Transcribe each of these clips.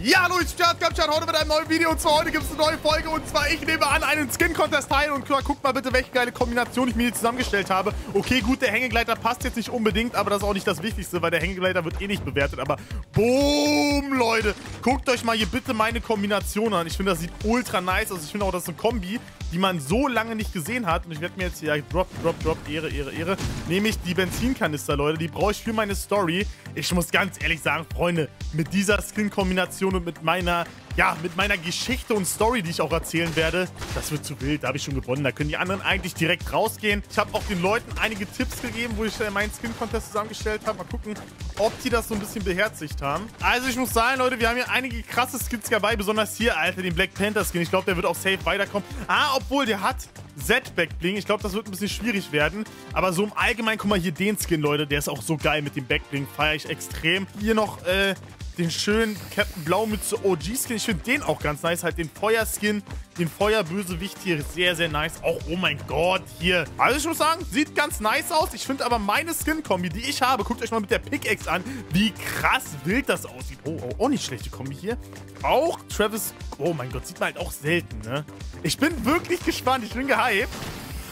Ja, hallo, ich bin heute mit einem neuen Video und zwar heute gibt es eine neue Folge und zwar ich nehme an einen Skin-Contest teil und guckt mal bitte, welche geile Kombination ich mir hier zusammengestellt habe. Okay, gut, der Hängegleiter passt jetzt nicht unbedingt, aber das ist auch nicht das Wichtigste, weil der Hängegleiter wird eh nicht bewertet, aber boom, Leute, guckt euch mal hier bitte meine Kombination an. Ich finde, das sieht ultra nice aus. Ich finde auch, das ist eine Kombi, die man so lange nicht gesehen hat und ich werde mir jetzt hier, drop, drop, drop, Ehre, Ehre, Ehre, nehme ich die Benzinkanister, Leute, die brauche ich für meine Story. Ich muss ganz ehrlich sagen, Freunde, mit dieser Skin-Kombination Kombination und mit meiner, ja, mit meiner Geschichte und Story, die ich auch erzählen werde, das wird zu wild. Da habe ich schon gewonnen. Da können die anderen eigentlich direkt rausgehen. Ich habe auch den Leuten einige Tipps gegeben, wo ich äh, meinen Skin-Contest zusammengestellt habe. Mal gucken, ob die das so ein bisschen beherzigt haben. Also ich muss sagen, Leute, wir haben hier einige krasse Skins dabei. Besonders hier, Alter, den Black Panther Skin. Ich glaube, der wird auch safe weiterkommen. Ah, obwohl, der hat Z-Backbling. Ich glaube, das wird ein bisschen schwierig werden. Aber so im Allgemeinen, guck mal hier den Skin, Leute. Der ist auch so geil mit dem Backbling. Feiere ich extrem. Hier noch äh, den schönen Captain Blaumütze OG-Skin. Ich finde den auch ganz nice. Halt den Feuerskin, den Feuerbösewicht hier sehr, sehr nice. Auch, oh mein Gott, hier. Also ich muss sagen, sieht ganz nice aus. Ich finde aber meine Skin-Kombi, die ich habe, guckt euch mal mit der Pickaxe an, wie krass wild das aussieht. Oh, oh, auch nicht schlechte Kombi hier. Auch Travis, oh mein Gott, sieht man halt auch selten, ne? Ich bin wirklich gespannt. Ich bin gehypt,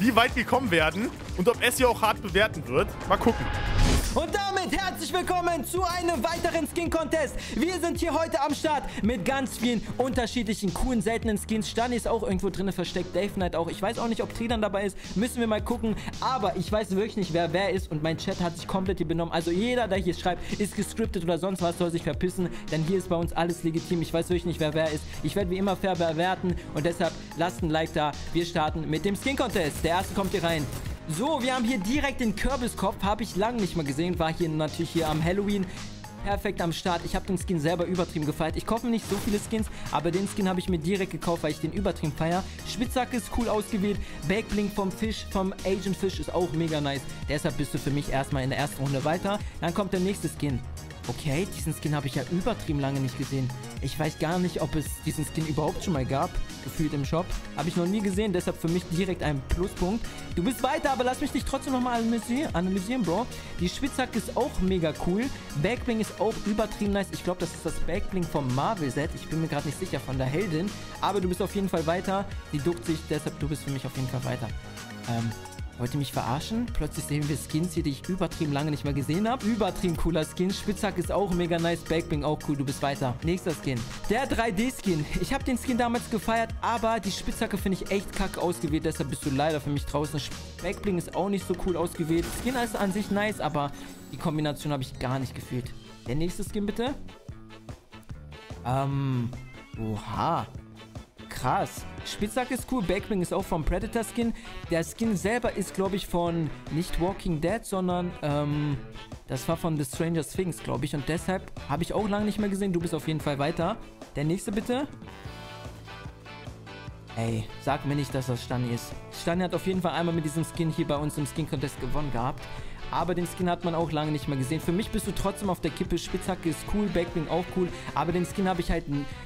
wie weit wir kommen werden und ob es hier auch hart bewerten wird. Mal gucken. Und damit herzlich willkommen zu einem weiteren Skin-Contest. Wir sind hier heute am Start mit ganz vielen unterschiedlichen, coolen, seltenen Skins. Stani ist auch irgendwo drin versteckt, Dave Knight auch. Ich weiß auch nicht, ob Tridan dabei ist. Müssen wir mal gucken. Aber ich weiß wirklich nicht, wer wer ist. Und mein Chat hat sich komplett hier benommen. Also jeder, der hier schreibt, ist gescriptet oder sonst was, soll sich verpissen. Denn hier ist bei uns alles legitim. Ich weiß wirklich nicht, wer wer ist. Ich werde wie immer fair bewerten. Und deshalb lasst ein Like da. Wir starten mit dem Skin-Contest. Der erste kommt hier rein. So, wir haben hier direkt den Kürbiskopf. Habe ich lange nicht mal gesehen. War hier natürlich hier am Halloween perfekt am Start. Ich habe den Skin selber übertrieben gefeiert. Ich kaufe nicht so viele Skins, aber den Skin habe ich mir direkt gekauft, weil ich den übertrieben feiere. Spitzhacke ist cool ausgewählt. Backblink vom Fisch, vom Agent Fish ist auch mega nice. Deshalb bist du für mich erstmal in der ersten Runde weiter. Dann kommt der nächste Skin. Okay, diesen Skin habe ich ja übertrieben lange nicht gesehen. Ich weiß gar nicht, ob es diesen Skin überhaupt schon mal gab. Gefühlt im Shop. Habe ich noch nie gesehen, deshalb für mich direkt ein Pluspunkt. Du bist weiter, aber lass mich dich trotzdem nochmal analysieren, Bro. Die Spitzhacke ist auch mega cool. Backbling ist auch übertrieben nice. Ich glaube, das ist das Backbling vom Marvel-Set. Ich bin mir gerade nicht sicher von der Heldin. Aber du bist auf jeden Fall weiter. Die duckt sich, deshalb du bist für mich auf jeden Fall weiter. Ähm, Wollt ihr mich verarschen? Plötzlich sehen wir Skins hier, die ich übertrieben lange nicht mehr gesehen habe. Übertrieben cooler Skin. Spitzhack ist auch mega nice. Backbling auch cool. Du bist weiter. Nächster Skin. Der 3D-Skin. Ich habe den Skin damals gefeiert, aber die Spitzhacke finde ich echt kacke ausgewählt. Deshalb bist du leider für mich draußen. Backbling ist auch nicht so cool ausgewählt. Skin ist an sich nice, aber die Kombination habe ich gar nicht gefühlt. Der nächste Skin bitte. Ähm. Oha krass. Spitzhack ist cool, Backbling ist auch vom Predator Skin. Der Skin selber ist, glaube ich, von nicht Walking Dead, sondern ähm, das war von The Stranger Things, glaube ich. Und deshalb habe ich auch lange nicht mehr gesehen. Du bist auf jeden Fall weiter. Der nächste bitte. Ey, sag mir nicht, dass das Stani ist. Stani hat auf jeden Fall einmal mit diesem Skin hier bei uns im Skin Contest gewonnen gehabt. Aber den Skin hat man auch lange nicht mehr gesehen. Für mich bist du trotzdem auf der Kippe. Spitzhacke ist cool, Backbling auch cool. Aber den Skin habe ich halt,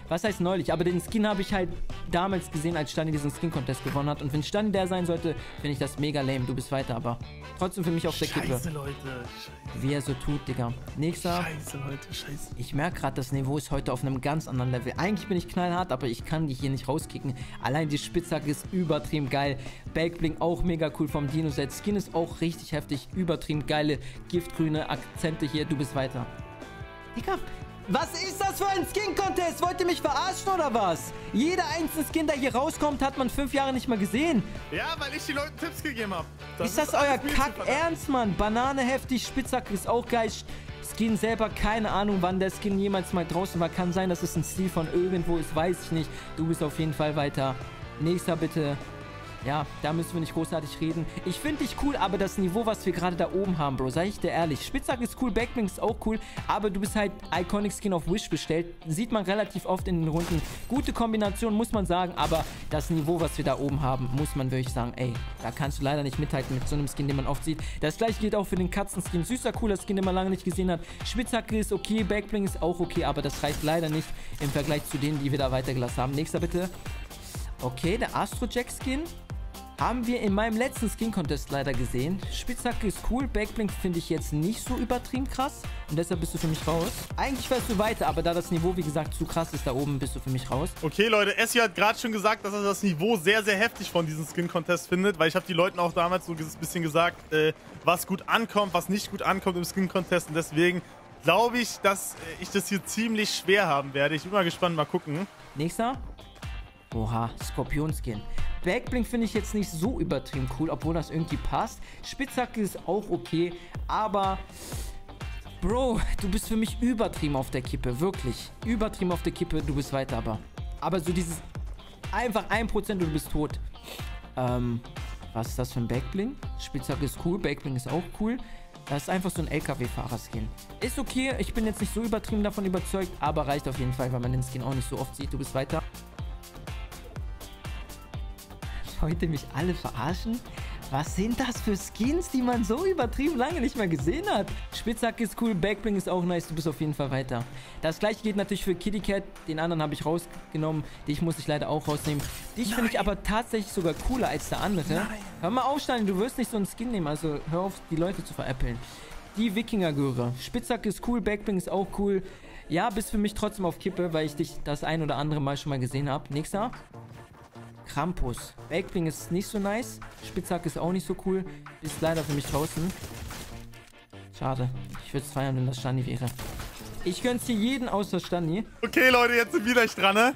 was heißt neulich? Aber den Skin habe ich halt damals gesehen, als Stani diesen Skin-Contest gewonnen hat. Und wenn Stani der sein sollte, finde ich das mega lame. Du bist weiter, aber trotzdem für mich auf der Kippe. Scheiße, Leute. Scheiße. Wie er so tut, Digga. Nächster. Scheiße, Leute, scheiße. Ich merke gerade, das Niveau ist heute auf einem ganz anderen Level. Eigentlich bin ich knallhart, aber ich kann die hier nicht rauskicken. Allein die Spitzhacke ist übertrieben geil. Backbling auch mega cool vom Dino-Set. Skin ist auch richtig heftig, übertrieben geile giftgrüne Akzente hier. Du bist weiter. Digga, was ist das für ein Skin-Contest? Wollt ihr mich verarschen oder was? Jeder einzelne Skin, der hier rauskommt, hat man fünf Jahre nicht mal gesehen. Ja, weil ich die Leuten Tipps gegeben habe. Ist das ist euer Kack-Ernst, Mann? Banane heftig, Spitzhacke ist auch geil. Skin selber, keine Ahnung, wann der Skin jemals mal draußen war. Kann sein, dass es ein Stil von irgendwo ist, weiß ich nicht. Du bist auf jeden Fall weiter. Nächster bitte. Ja, da müssen wir nicht großartig reden. Ich finde dich cool, aber das Niveau, was wir gerade da oben haben, Bro, sag ich dir ehrlich. Spitzhack ist cool, Backbling ist auch cool, aber du bist halt Iconic Skin auf Wish bestellt. Sieht man relativ oft in den Runden. Gute Kombination, muss man sagen, aber das Niveau, was wir da oben haben, muss man wirklich sagen, ey, da kannst du leider nicht mithalten mit so einem Skin, den man oft sieht. Das gleiche gilt auch für den Katzenskin. Süßer, cooler Skin, den man lange nicht gesehen hat. Spitzhacke ist okay, Backbling ist auch okay, aber das reicht leider nicht im Vergleich zu denen, die wir da weitergelassen haben. Nächster bitte. Okay, der Astro Jack Skin haben wir in meinem letzten Skin-Contest leider gesehen. Spitzhacke ist cool, Backblink finde ich jetzt nicht so übertrieben krass und deshalb bist du für mich raus. Eigentlich wärst du weiter, aber da das Niveau, wie gesagt, zu krass ist da oben, bist du für mich raus. Okay, Leute, Essi hat gerade schon gesagt, dass er das Niveau sehr, sehr heftig von diesem Skin-Contest findet, weil ich habe die Leuten auch damals so ein bisschen gesagt, äh, was gut ankommt, was nicht gut ankommt im Skin-Contest und deswegen glaube ich, dass äh, ich das hier ziemlich schwer haben werde. Ich bin mal gespannt, mal gucken. Nächster. Oha, Skorpionskin. Backblink finde ich jetzt nicht so übertrieben cool, obwohl das irgendwie passt. Spitzhacke ist auch okay, aber... Bro, du bist für mich übertrieben auf der Kippe, wirklich. Übertrieben auf der Kippe, du bist weiter aber. Aber so dieses... Einfach 1% und du bist tot. Ähm, was ist das für ein Backblink? Spitzhacke ist cool, Backblink ist auch cool. Das ist einfach so ein LKW-Fahrer-Skin. Ist okay, ich bin jetzt nicht so übertrieben davon überzeugt, aber reicht auf jeden Fall, weil man den Skin auch nicht so oft sieht. Du bist weiter. Heute mich alle verarschen? Was sind das für Skins, die man so übertrieben lange nicht mehr gesehen hat? Spitzhacke ist cool, Backbling ist auch nice, du bist auf jeden Fall weiter. Das gleiche geht natürlich für Kitty Cat, den anderen habe ich rausgenommen, dich muss ich leider auch rausnehmen. Dich finde ich aber tatsächlich sogar cooler als der andere. Nein. Hör mal auf, Stein, du wirst nicht so einen Skin nehmen, also hör auf, die Leute zu veräppeln. Die Wikinger-Göre. Spitzhacke ist cool, Backbling ist auch cool. Ja, bist für mich trotzdem auf Kippe, weil ich dich das ein oder andere Mal schon mal gesehen habe. Nächster. Krampus. Backbling ist nicht so nice. Spitzhack ist auch nicht so cool. Ist leider für mich draußen. Schade. Ich würde es feiern, wenn das Stani wäre. Ich gönn's hier jeden außer Stani. Okay, Leute, jetzt sind wir gleich dran, ne?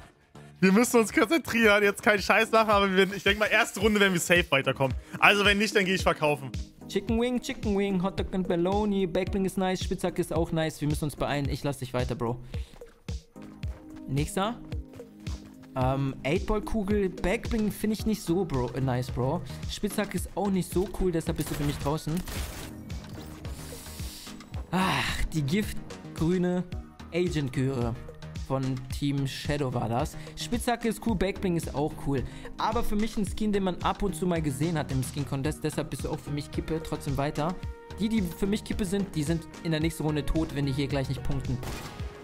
Wir müssen uns konzentrieren. Jetzt keinen Scheiß machen, aber wir, ich denke mal, erste Runde werden wir safe weiterkommen. Also, wenn nicht, dann gehe ich verkaufen. Chicken Wing, Chicken Wing, Hotdog und Bologna. Backbling ist nice, Spitzhack ist auch nice. Wir müssen uns beeilen. Ich lass dich weiter, Bro. Nächster. Ähm, 8-Ball-Kugel, Backbling finde ich nicht so bro, äh, nice, Bro. Spitzhack ist auch nicht so cool, deshalb bist du für mich draußen. Ach, die giftgrüne Agent-Göre von Team Shadow war das. Spitzhacke ist cool, Backbling ist auch cool. Aber für mich ein Skin, den man ab und zu mal gesehen hat im Skin Contest. Deshalb bist du auch für mich Kippe. Trotzdem weiter. Die, die für mich Kippe sind, die sind in der nächsten Runde tot, wenn die hier gleich nicht punkten.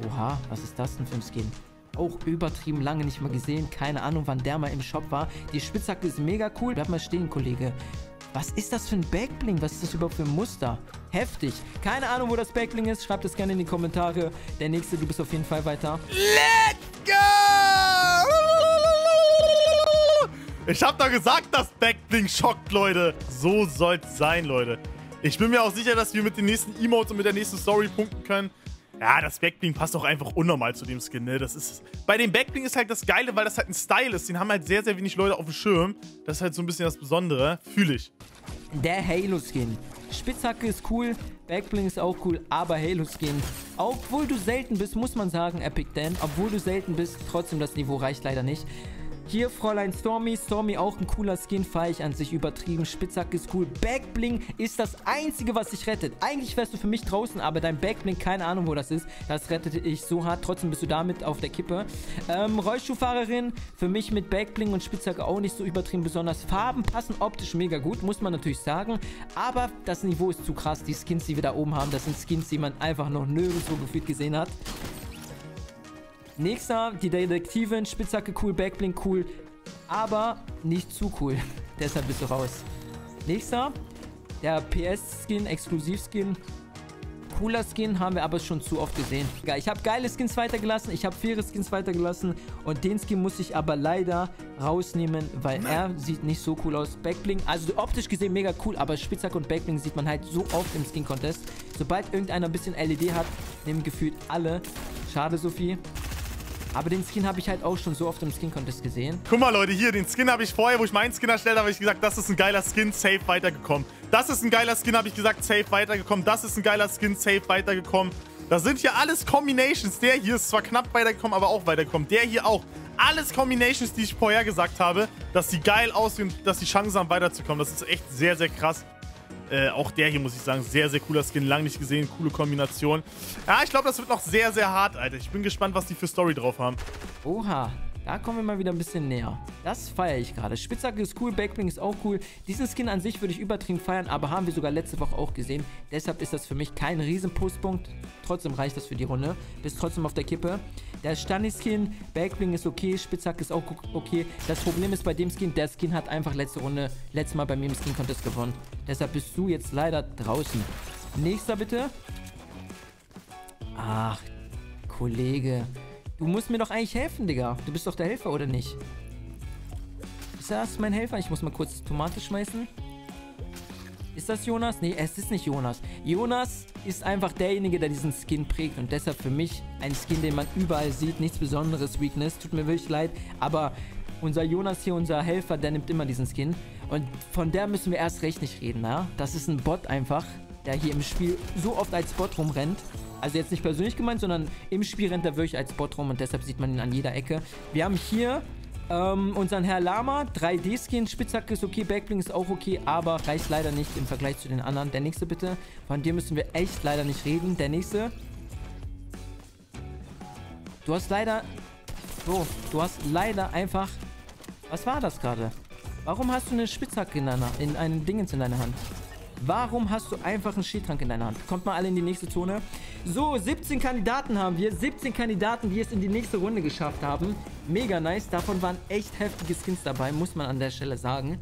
Oha, was ist das denn für ein Skin? Auch übertrieben lange nicht mehr gesehen. Keine Ahnung, wann der mal im Shop war. Die Spitzhacke ist mega cool. Bleib mal stehen, Kollege. Was ist das für ein Backbling? Was ist das überhaupt für ein Muster? Heftig. Keine Ahnung, wo das Backbling ist. Schreibt es gerne in die Kommentare. Der nächste, du bist auf jeden Fall weiter. Let's go! Ich hab doch gesagt, das Backbling schockt, Leute. So soll's sein, Leute. Ich bin mir auch sicher, dass wir mit den nächsten Emotes und mit der nächsten Story punkten können. Ja, das Backbling passt auch einfach unnormal zu dem Skin, ne? Das ist. Bei dem Backbling ist halt das Geile, weil das halt ein Style ist. Den haben halt sehr, sehr wenig Leute auf dem Schirm. Das ist halt so ein bisschen das Besondere. Fühle ich. Der Halo-Skin. Spitzhacke ist cool, Backbling ist auch cool, aber Halo-Skin. Obwohl du selten bist, muss man sagen, Epic Dan. Obwohl du selten bist, trotzdem das Niveau reicht leider nicht. Hier Fräulein Stormy. Stormy auch ein cooler Skin, feiere ich an sich übertrieben. Spitzhack ist cool. Backbling ist das Einzige, was dich rettet. Eigentlich wärst du für mich draußen, aber dein Backbling, keine Ahnung, wo das ist. Das rettete ich so hart. Trotzdem bist du damit auf der Kippe. Ähm, Rollstuhlfahrerin, für mich mit Backbling und Spitzhacke auch nicht so übertrieben besonders. Farben passen optisch mega gut, muss man natürlich sagen. Aber das Niveau ist zu krass. Die Skins, die wir da oben haben, das sind Skins, die man einfach noch nirgendwo gefühlt gesehen hat. Nächster, die Detektivin, Spitzhacke cool, Backblink cool, aber nicht zu cool. Deshalb bist du raus. Nächster, der PS-Skin, Exklusiv-Skin. Cooler Skin, haben wir aber schon zu oft gesehen. Ich habe geile Skins weitergelassen, ich habe faire Skins weitergelassen und den Skin muss ich aber leider rausnehmen, weil er sieht nicht so cool aus. Backbling, also optisch gesehen mega cool, aber Spitzhack und Backbling sieht man halt so oft im Skin Contest. Sobald irgendeiner ein bisschen LED hat, nehmen gefühlt alle. Schade, Sophie. Aber den Skin habe ich halt auch schon so oft im Skin-Contest gesehen. Guck mal, Leute, hier, den Skin habe ich vorher, wo ich meinen Skin erstellt habe, habe ich gesagt, das ist ein geiler Skin, safe weitergekommen. Das ist ein geiler Skin, habe ich gesagt, safe weitergekommen. Das ist ein geiler Skin, safe weitergekommen. Das sind hier alles Combinations. Der hier ist zwar knapp weitergekommen, aber auch weitergekommen. Der hier auch. Alles Combinations, die ich vorher gesagt habe, dass die geil aussehen, dass die Chancen haben, weiterzukommen. Das ist echt sehr, sehr krass. Äh, auch der hier, muss ich sagen, sehr, sehr cooler Skin. Lang nicht gesehen, coole Kombination. Ja, ich glaube, das wird noch sehr, sehr hart, Alter. Ich bin gespannt, was die für Story drauf haben. Oha. Da kommen wir mal wieder ein bisschen näher. Das feiere ich gerade. Spitzhacke ist cool, Backbling ist auch cool. Diesen Skin an sich würde ich übertrieben feiern, aber haben wir sogar letzte Woche auch gesehen. Deshalb ist das für mich kein riesen Pluspunkt. Trotzdem reicht das für die Runde. Bist trotzdem auf der Kippe. Der Stani-Skin, Backbling ist okay, Spitzhacke ist auch okay. Das Problem ist bei dem Skin, der Skin hat einfach letzte Runde, letztes Mal bei mir im Skin-Contest gewonnen. Deshalb bist du jetzt leider draußen. Nächster bitte. Ach, Kollege. Du musst mir doch eigentlich helfen, Digga. Du bist doch der Helfer, oder nicht? Ist das mein Helfer? Ich muss mal kurz Tomate schmeißen. Ist das Jonas? Nee, es ist nicht Jonas. Jonas ist einfach derjenige, der diesen Skin prägt. Und deshalb für mich ein Skin, den man überall sieht. Nichts Besonderes, Weakness. Tut mir wirklich leid. Aber unser Jonas hier, unser Helfer, der nimmt immer diesen Skin. Und von der müssen wir erst recht nicht reden, ja? Das ist ein Bot einfach, der hier im Spiel so oft als Bot rumrennt. Also jetzt nicht persönlich gemeint, sondern im Spiel rennt er wirklich als Bot rum und deshalb sieht man ihn an jeder Ecke. Wir haben hier ähm, unseren Herr Lama, 3D-Skin, Spitzhacke ist okay, Backbling ist auch okay, aber reicht leider nicht im Vergleich zu den anderen. Der nächste bitte, von dir müssen wir echt leider nicht reden. Der nächste. Du hast leider... So, du hast leider einfach... Was war das gerade? Warum hast du eine Spitzhacke in, deiner, in einem Dingens in deiner Hand? Warum hast du einfach einen Skitrank in deiner Hand? Kommt mal alle in die nächste Zone. So, 17 Kandidaten haben wir. 17 Kandidaten, die es in die nächste Runde geschafft haben. Mega nice. Davon waren echt heftige Skins dabei, muss man an der Stelle sagen.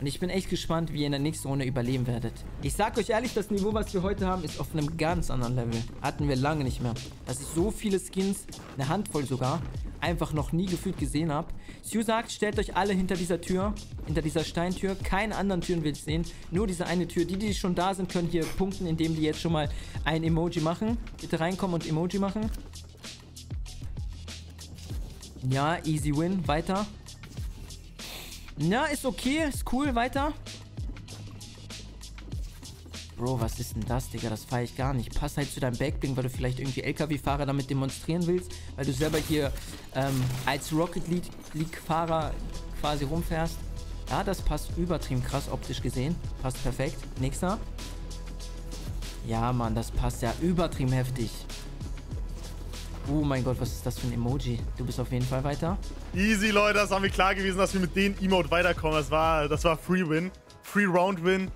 Und ich bin echt gespannt, wie ihr in der nächsten Runde überleben werdet. Ich sag euch ehrlich, das Niveau, was wir heute haben, ist auf einem ganz anderen Level. Hatten wir lange nicht mehr. Dass ich so viele Skins, eine Handvoll sogar, einfach noch nie gefühlt gesehen habe. Sue sagt, stellt euch alle hinter dieser Tür, hinter dieser Steintür. Keine anderen Türen will ich sehen. Nur diese eine Tür. Die, die schon da sind, können hier punkten, indem die jetzt schon mal ein Emoji machen. Bitte reinkommen und Emoji machen. Ja, easy win. Weiter. Na, ist okay. Ist cool. Weiter. Bro, was ist denn das, Digga? Das feiere ich gar nicht. Pass halt zu deinem Backbling, weil du vielleicht irgendwie LKW-Fahrer damit demonstrieren willst, weil du selber hier ähm, als Rocket League-Fahrer quasi rumfährst. Ja, das passt übertrieben krass optisch gesehen. Passt perfekt. Nächster. Ja, Mann, das passt ja übertrieben heftig. Oh mein Gott, was ist das für ein Emoji? Du bist auf jeden Fall weiter. Easy, Leute. Das war mir klar gewesen, dass wir mit dem Emote weiterkommen. Das war, das war Free Win. Free Round Win.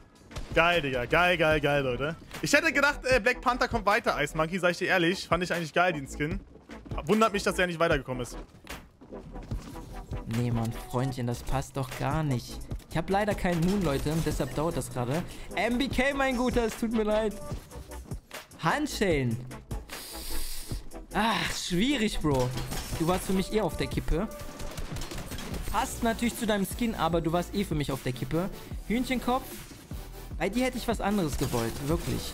Geil, Digga. Geil, geil, geil, Leute. Ich hätte gedacht, äh, Black Panther kommt weiter, Ice Monkey, sag ich dir ehrlich. Fand ich eigentlich geil, den Skin. Wundert mich, dass er nicht weitergekommen ist. Nee, Mann, Freundchen, das passt doch gar nicht. Ich habe leider keinen Moon, Leute, deshalb dauert das gerade. MBK, mein Guter, es tut mir leid. Handschellen. Ach, schwierig, Bro. Du warst für mich eher auf der Kippe. Passt natürlich zu deinem Skin, aber du warst eh für mich auf der Kippe. Hühnchenkopf. Bei dir hätte ich was anderes gewollt. Wirklich.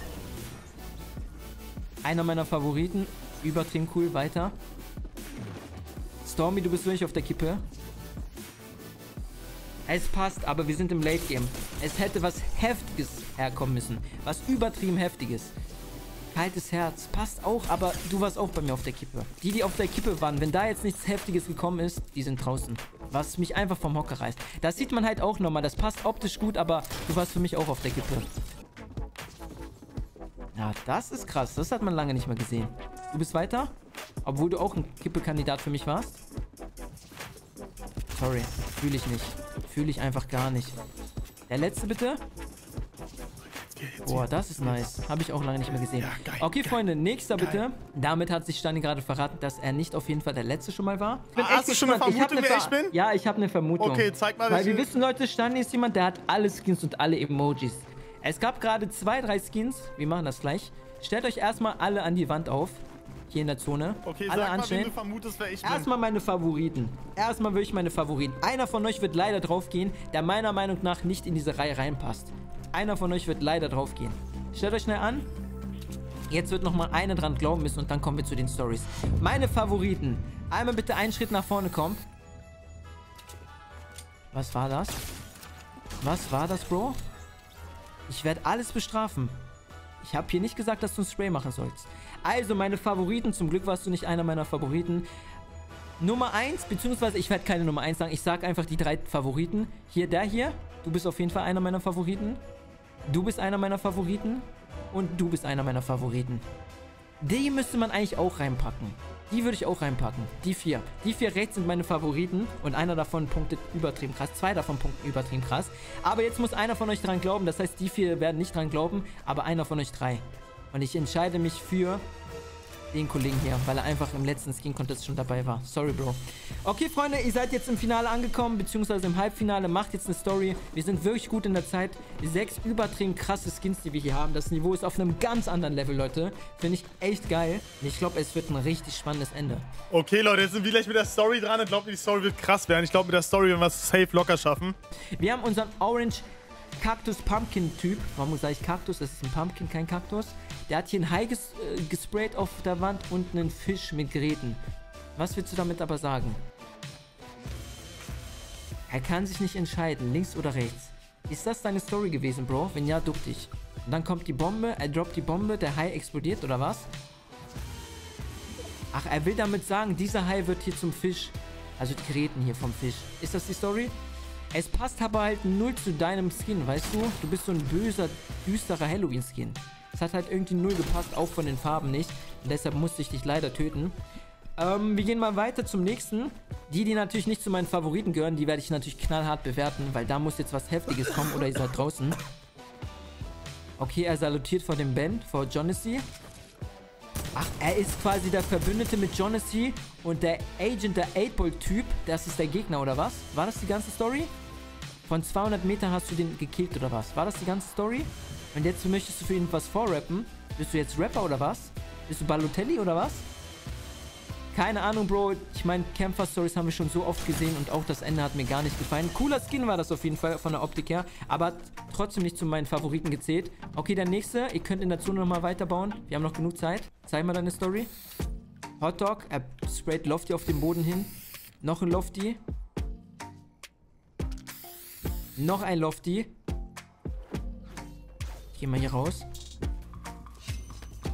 Einer meiner Favoriten. Übertrieben cool. Weiter. Stormy, du bist wirklich auf der Kippe. Es passt, aber wir sind im Late Game. Es hätte was Heftiges herkommen müssen. Was übertrieben Heftiges. Kaltes Herz. Passt auch, aber du warst auch bei mir auf der Kippe. Die, die auf der Kippe waren, wenn da jetzt nichts Heftiges gekommen ist, die sind draußen. Was mich einfach vom Hocker reißt. Das sieht man halt auch nochmal. Das passt optisch gut, aber du warst für mich auch auf der Kippe. Ja, das ist krass. Das hat man lange nicht mehr gesehen. Du bist weiter? Obwohl du auch ein Kippe-Kandidat für mich warst? Sorry. Fühle ich nicht. Fühle ich einfach gar nicht. Der letzte bitte? Boah, das ist nice. Habe ich auch lange nicht mehr gesehen. Ja, geil, okay, geil, Freunde, nächster geil. bitte. Damit hat sich Stani gerade verraten, dass er nicht auf jeden Fall der Letzte schon mal war. Ich bin ah, hast du schon eine Vermutung, wer ich bin? Ja, ich habe eine Vermutung. Okay, zeig mal. Weil wir wissen, Leute, Stani ist jemand, der hat alle Skins und alle Emojis. Es gab gerade zwei, drei Skins. Wir machen das gleich. Stellt euch erstmal alle an die Wand auf. Hier in der Zone. Okay, alle sag anstellen. mal, wen du vermutest, wer ich bin. Erstmal meine Favoriten. Erstmal wirklich meine Favoriten. Einer von euch wird leider draufgehen, der meiner Meinung nach nicht in diese Reihe reinpasst. Einer von euch wird leider draufgehen. Stellt euch schnell an. Jetzt wird nochmal eine dran glauben müssen und dann kommen wir zu den Stories. Meine Favoriten. Einmal bitte einen Schritt nach vorne kommen. Was war das? Was war das, Bro? Ich werde alles bestrafen. Ich habe hier nicht gesagt, dass du ein Spray machen sollst. Also, meine Favoriten. Zum Glück warst du nicht einer meiner Favoriten. Nummer 1, beziehungsweise ich werde keine Nummer 1 sagen. Ich sage einfach die drei Favoriten. Hier, der hier. Du bist auf jeden Fall einer meiner Favoriten. Du bist einer meiner Favoriten. Und du bist einer meiner Favoriten. Die müsste man eigentlich auch reinpacken. Die würde ich auch reinpacken. Die vier. Die vier rechts sind meine Favoriten. Und einer davon punktet übertrieben krass. Zwei davon punkten übertrieben krass. Aber jetzt muss einer von euch dran glauben. Das heißt, die vier werden nicht dran glauben. Aber einer von euch drei. Und ich entscheide mich für den Kollegen hier, weil er einfach im letzten Skin-Contest schon dabei war. Sorry, Bro. Okay, Freunde, ihr seid jetzt im Finale angekommen, beziehungsweise im Halbfinale. Macht jetzt eine Story. Wir sind wirklich gut in der Zeit. Sechs übertrieben krasse Skins, die wir hier haben. Das Niveau ist auf einem ganz anderen Level, Leute. Finde ich echt geil. Und ich glaube, es wird ein richtig spannendes Ende. Okay, Leute, jetzt sind wir gleich mit der Story dran. Ich glaube, die Story wird krass werden. Ich glaube, mit der Story werden wir es safe locker schaffen. Wir haben unseren Orange Cactus Pumpkin Typ. Warum sage ich Cactus? Das ist ein Pumpkin, kein Kaktus. Der hat hier ein Hai ges äh, gesprayt auf der Wand und einen Fisch mit Geräten. Was willst du damit aber sagen? Er kann sich nicht entscheiden, links oder rechts. Ist das deine Story gewesen, Bro? Wenn ja, duck dich. Und dann kommt die Bombe, er droppt die Bombe, der Hai explodiert, oder was? Ach, er will damit sagen, dieser Hai wird hier zum Fisch. Also die Geräten hier vom Fisch. Ist das die Story? Es passt aber halt null zu deinem Skin, weißt du? Du bist so ein böser, düsterer Halloween-Skin. Es hat halt irgendwie null gepasst, auch von den Farben nicht. Und deshalb musste ich dich leider töten. Ähm, wir gehen mal weiter zum nächsten. Die, die natürlich nicht zu meinen Favoriten gehören, die werde ich natürlich knallhart bewerten, weil da muss jetzt was Heftiges kommen oder ihr seid draußen. Okay, er salutiert vor dem Band, vor Jonassy. Ach, er ist quasi der Verbündete mit Jonassy und der Agent, der 8-Ball-Typ, das ist der Gegner, oder was? War das die ganze Story? Von 200 Metern hast du den gekillt, oder was? War das die ganze Story? Und jetzt möchtest du für ihn was vorrappen? Bist du jetzt Rapper, oder was? Bist du Balotelli, oder was? Keine Ahnung, Bro. Ich meine, Kämpfer-Stories haben wir schon so oft gesehen und auch das Ende hat mir gar nicht gefallen. Cooler Skin war das auf jeden Fall von der Optik her, aber trotzdem nicht zu meinen Favoriten gezählt. Okay, der nächste. Ihr könnt in der Zone nochmal weiterbauen. Wir haben noch genug Zeit. Zeig mal deine Story. Hotdog. Er sprayt Lofty auf den Boden hin. Noch ein Lofty. Noch ein Lofty. Ich geh mal hier raus.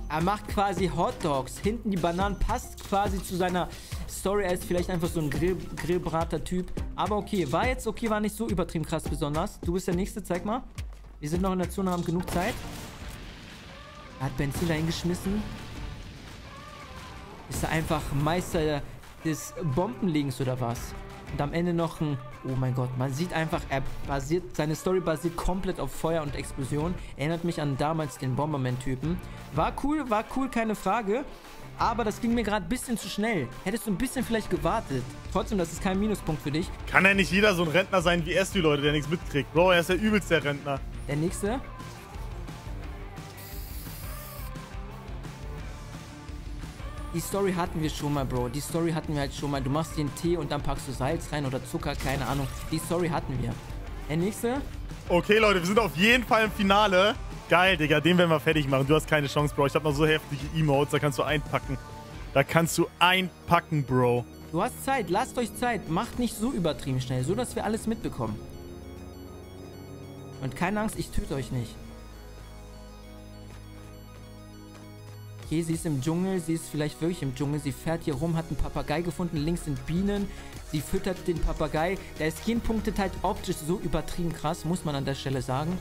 Er macht quasi Hot Dogs. Hinten die Bananen passt quasi zu seiner Story. Er ist vielleicht einfach so ein Grill Grillbrater-Typ. Aber okay, war jetzt okay, war nicht so übertrieben krass besonders. Du bist der Nächste, zeig mal. Wir sind noch in der Zone, haben genug Zeit. Er hat Benzin da hingeschmissen. Ist er einfach Meister des Bombenlegens oder was? Und am Ende noch ein... Oh mein Gott, man sieht einfach, er basiert, seine Story basiert komplett auf Feuer und Explosion. Erinnert mich an damals den Bomberman-Typen. War cool, war cool, keine Frage. Aber das ging mir gerade ein bisschen zu schnell. Hättest du ein bisschen vielleicht gewartet. Trotzdem, das ist kein Minuspunkt für dich. Kann ja nicht jeder so ein Rentner sein wie Esti, Leute, der nichts mitkriegt. Bro, er ist der übelste Rentner. Der nächste. Die Story hatten wir schon mal, Bro. Die Story hatten wir halt schon mal. Du machst den Tee und dann packst du Salz rein oder Zucker, keine Ahnung. Die Story hatten wir. Der nächste. Okay, Leute, wir sind auf jeden Fall im Finale. Geil, Digga, den werden wir fertig machen. Du hast keine Chance, Bro. Ich habe noch so heftige Emotes, da kannst du einpacken. Da kannst du einpacken, Bro. Du hast Zeit, lasst euch Zeit. Macht nicht so übertrieben schnell, so dass wir alles mitbekommen. Und keine Angst, ich töte euch nicht. Okay, sie ist im Dschungel, sie ist vielleicht wirklich im Dschungel. Sie fährt hier rum, hat einen Papagei gefunden, links sind Bienen. Sie füttert den Papagei. Der Skin punktet halt optisch so übertrieben krass, muss man an der Stelle sagen.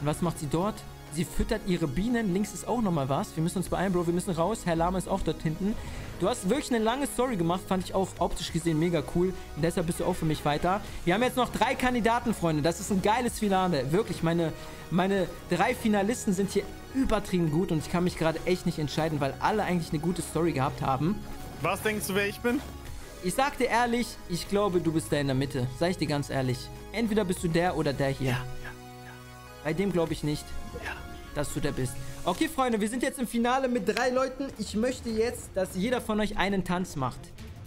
Und was macht sie dort? Sie füttert ihre Bienen. Links ist auch nochmal was. Wir müssen uns beeilen, Bro. Wir müssen raus. Herr Lama ist auch dort hinten. Du hast wirklich eine lange Story gemacht. Fand ich auch optisch gesehen mega cool. Und deshalb bist du auch für mich weiter. Wir haben jetzt noch drei Kandidaten, Freunde. Das ist ein geiles Finale. Wirklich, meine, meine drei Finalisten sind hier übertrieben gut. Und ich kann mich gerade echt nicht entscheiden, weil alle eigentlich eine gute Story gehabt haben. Was denkst du, wer ich bin? Ich sag dir ehrlich, ich glaube, du bist da in der Mitte. Sag ich dir ganz ehrlich. Entweder bist du der oder der hier. Ja, ja, Bei dem glaube ich nicht. ja. dass du der bist. Okay, Freunde, wir sind jetzt im Finale mit drei Leuten. Ich möchte jetzt, dass jeder von euch einen Tanz macht.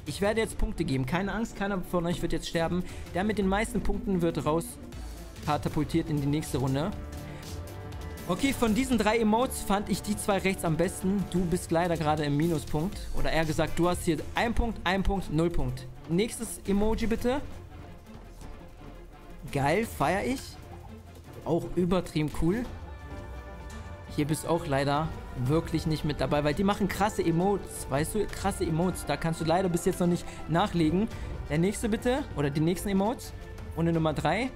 Ich werde jetzt Punkte geben. Keine Angst, keiner von euch wird jetzt sterben. Der mit den meisten Punkten wird raus katapultiert in die nächste Runde. Okay, von diesen drei Emotes fand ich die zwei rechts am besten. Du bist leider gerade im Minuspunkt. Oder eher gesagt, du hast hier ein Punkt, ein Punkt, null Punkt. Nächstes Emoji bitte. Geil, feier ich. Auch übertrieben cool. Hier bist auch leider wirklich nicht mit dabei, weil die machen krasse Emotes, weißt du? Krasse Emotes. Da kannst du leider bis jetzt noch nicht nachlegen. Der nächste bitte, oder die nächsten Emotes. Runde Nummer 3.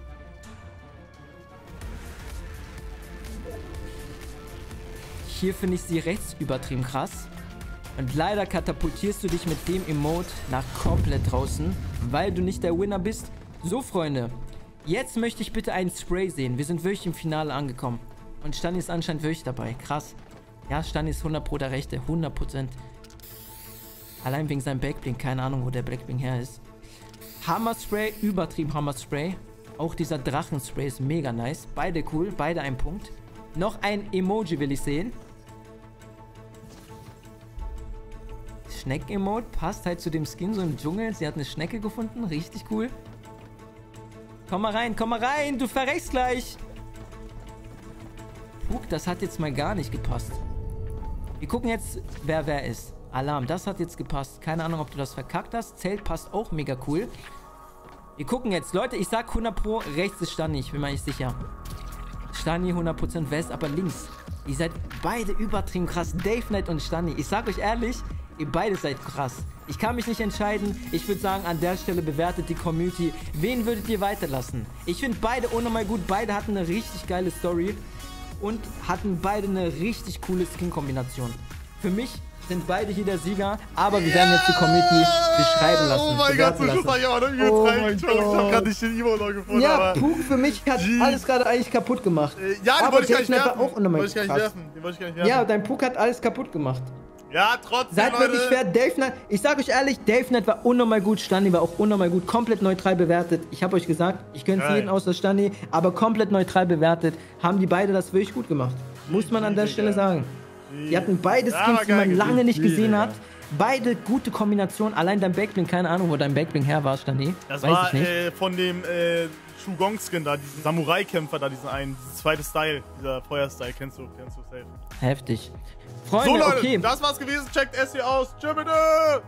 Hier finde ich sie rechts übertrieben krass. Und leider katapultierst du dich mit dem Emote nach komplett draußen, weil du nicht der Winner bist. So, Freunde, jetzt möchte ich bitte einen Spray sehen. Wir sind wirklich im Finale angekommen. Und Stani ist anscheinend wirklich dabei. Krass. Ja, Stani ist 100 Pro der Rechte. 100 Prozent. Allein wegen seinem Backblink. Keine Ahnung, wo der Backblink her ist. Hammer Spray, übertrieben Hammer Spray. Auch dieser Drachenspray ist mega nice. Beide cool, beide ein Punkt. Noch ein Emoji will ich sehen. Schneck-Emote passt halt zu dem Skin so im Dschungel. Sie hat eine Schnecke gefunden, richtig cool. Komm mal rein, komm mal rein, du verreckst gleich. Puck, das hat jetzt mal gar nicht gepasst. Wir gucken jetzt, wer wer ist. Alarm, das hat jetzt gepasst. Keine Ahnung, ob du das verkackt hast. Zelt passt auch mega cool. Wir gucken jetzt. Leute, ich sag 100 Pro, rechts ist Stani. Ich bin mir nicht sicher. Stani 100% West, aber links. Ihr seid beide übertrieben krass. Dave Knight und Stani. Ich sag euch ehrlich, ihr beide seid krass. Ich kann mich nicht entscheiden. Ich würde sagen, an der Stelle bewertet die Community. Wen würdet ihr weiterlassen? Ich finde beide unnormal gut. Beide hatten eine richtig geile Story. Und hatten beide eine richtig coole Skin-Kombination. Für mich sind beide hier der Sieger, aber wir werden jetzt die Community beschreiben lassen. Oh mein Gott, so lassen. super, ja, noch Oh übelst rein. mein Entschuldigung, ich Gott. hab grad nicht den Ivo noch gefunden, Ja. Puk für mich hat Jeez. alles gerade eigentlich kaputt gemacht. Äh, ja, den Aber wollte ich gar nicht werfen. auch Den wollte ich gar nicht werfen. Ich. Ja, dein Puk hat alles kaputt gemacht. Ja, trotzdem, Seid Leute. wirklich fair, Dave Knight, ich sag euch ehrlich, Dave Knight war unnormal gut, Stani war auch unnormal gut, komplett neutral bewertet. Ich habe euch gesagt, ich gönn's Geil. jeden außer Stani, aber komplett neutral bewertet, haben die beide das wirklich gut gemacht. Muss man an der. Stelle sagen. Die hatten beide Skins, die man lange nicht gesehen hat. Beide gute Kombinationen, allein dein Backblink, keine Ahnung, wo dein Backblink her war, Stani. Das Weiß war ich nicht. äh, von dem äh, Shugong-Skin da, diesen Samurai-Kämpfer da, diesen einen, dieses zweite Style, dieser Feuer-Style, kennst du, kennst du safe. Heftig. So Freunde, Leute, okay. das war's gewesen, checkt SC aus, tschö bitte!